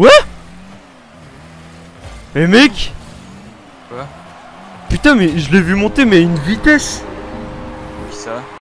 Ouais Mais mec Quoi? Putain mais je l'ai vu monter mais à une vitesse. Qui ça?